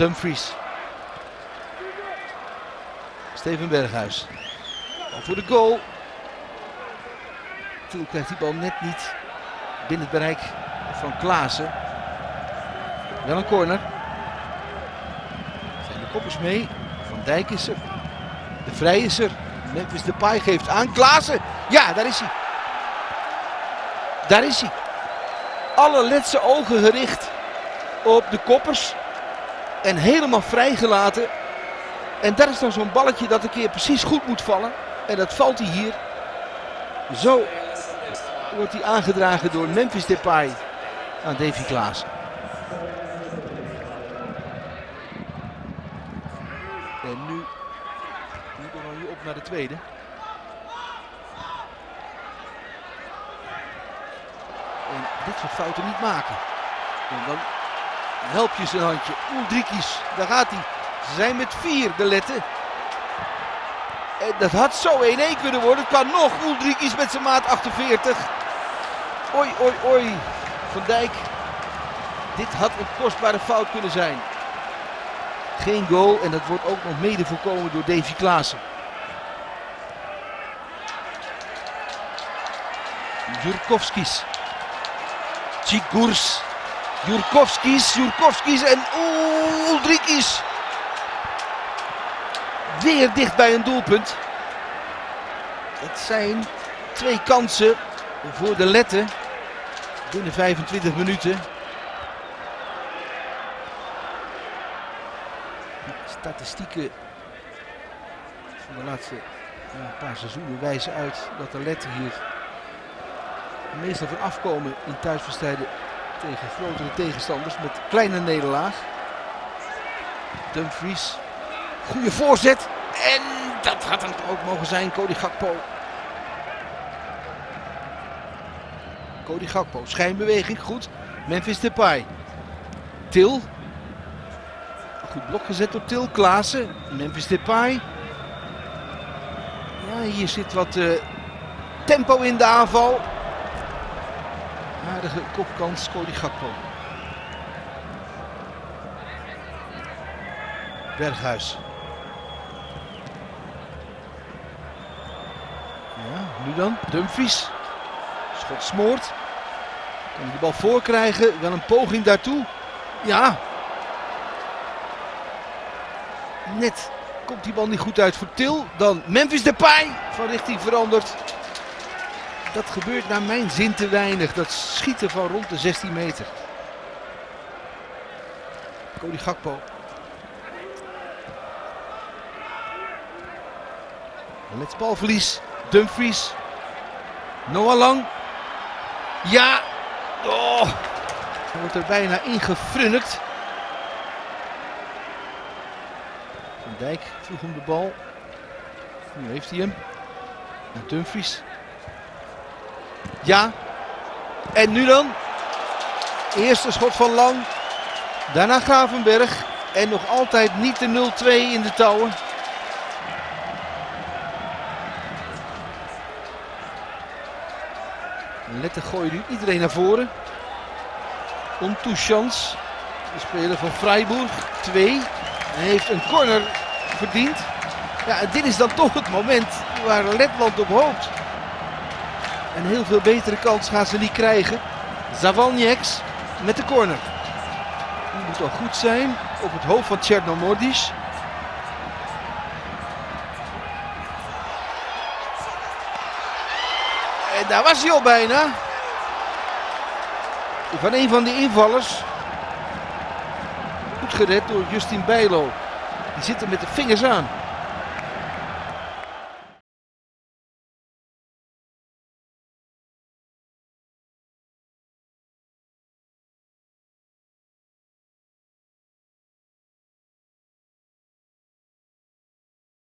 Dumfries. Steven Berghuis. Voor de goal. Toen krijgt die bal net niet binnen het bereik van Klaassen. Wel een corner. Zijn de koppers mee. Van Dijk is er. De Vrij is er. Memphis Depay geeft aan. Klaassen. Ja, daar is hij. Daar is hij. Alle letse ogen gericht op de koppers. En helemaal vrijgelaten. En dat is dan zo'n balletje dat een keer precies goed moet vallen. En dat valt hij hier. Zo wordt hij aangedragen door Memphis Depay aan Davy Klaas. En nu Oranje op naar de tweede. En dit soort fouten niet maken. En dan help je zijn handje. Ulrikis, daar gaat hij. Ze zijn met vier, de letten. En dat had zo 1-1 kunnen worden. Kan nog. Ulrikis met zijn maat 48. Oi, oi, oi. Van Dijk. Dit had een kostbare fout kunnen zijn. Geen goal en dat wordt ook nog mede voorkomen door Davy Klaassen. Jurkovskis. Chigurs. Jurkovskis, Jurkovskis en Ulrikis. Weer dicht bij een doelpunt. Het zijn twee kansen voor de Letten binnen 25 minuten. Statistieken van de laatste paar seizoenen wijzen uit dat de Letten hier meestal van afkomen in thuiswedstrijden tegen grotere tegenstanders met kleine nederlaag. Dumfries, goede voorzet en dat had hem ook mogen zijn, Cody Gakpo. Cody Gakpo, schijnbeweging, goed. Memphis Depay. Til. Goed blok gezet door Til. Klaassen. Memphis Depay. Ja, hier zit wat uh, tempo in de aanval. Aardige kopkans, Cody Gakpo. Berghuis. Ja, nu dan. Dumfries. Schot smoort. Kan hij de bal voorkrijgen. Wel een poging daartoe. Ja. Net komt die bal niet goed uit voor Til. Dan Memphis Depay van richting veranderd. Dat gebeurt naar mijn zin te weinig. Dat schieten van rond de 16 meter. Cody Gakpo. Let balverlies. Dumfries. Noah Lang. Ja. Oh. Hij wordt er bijna ingefrunnikt. Van Dijk vroeg om de bal. Nu heeft hij hem. En Dumfries. Ja. En nu dan? Eerste schot van Lang. Daarna Gravenberg. En nog altijd niet de 0-2 in de touwen. Letten gooien nu iedereen naar voren. Ontouchans, de speler van Freiburg, 2. Hij heeft een corner verdiend. Ja, dit is dan toch het moment waar Letland op hoopt. Een heel veel betere kans gaan ze niet krijgen. Zavalnieks met de corner. Die moet al goed zijn op het hoofd van Chernomordis. En daar was hij al bijna. Van een van de invallers. Goed gered door Justin Bijlo. Die zit er met de vingers aan.